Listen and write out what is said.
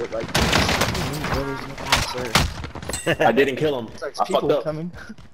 But like. I didn't kill him. I fucked up. coming.